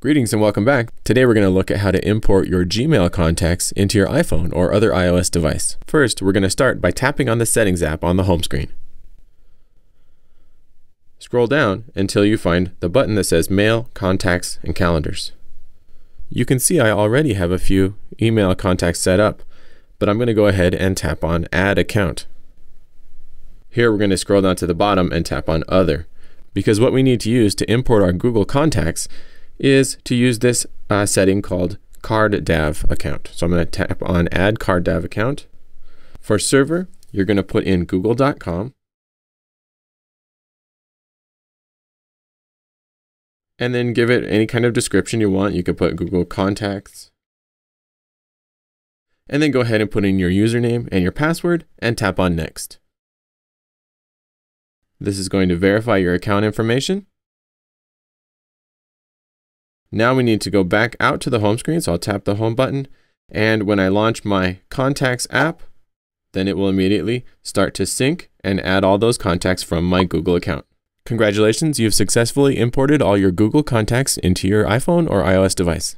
Greetings and welcome back. Today we're going to look at how to import your Gmail contacts into your iPhone or other iOS device. First, we're going to start by tapping on the Settings app on the home screen. Scroll down until you find the button that says Mail, Contacts, and Calendars. You can see I already have a few email contacts set up, but I'm going to go ahead and tap on Add Account. Here we're going to scroll down to the bottom and tap on Other, because what we need to use to import our Google Contacts is to use this uh, setting called CardDAV account. So I'm going to tap on Add CardDAV account. For server, you're going to put in google.com. And then give it any kind of description you want. You could put Google Contacts. And then go ahead and put in your username and your password and tap on Next. This is going to verify your account information. Now we need to go back out to the home screen. So I'll tap the home button. And when I launch my contacts app, then it will immediately start to sync and add all those contacts from my Google account. Congratulations, you've successfully imported all your Google contacts into your iPhone or iOS device.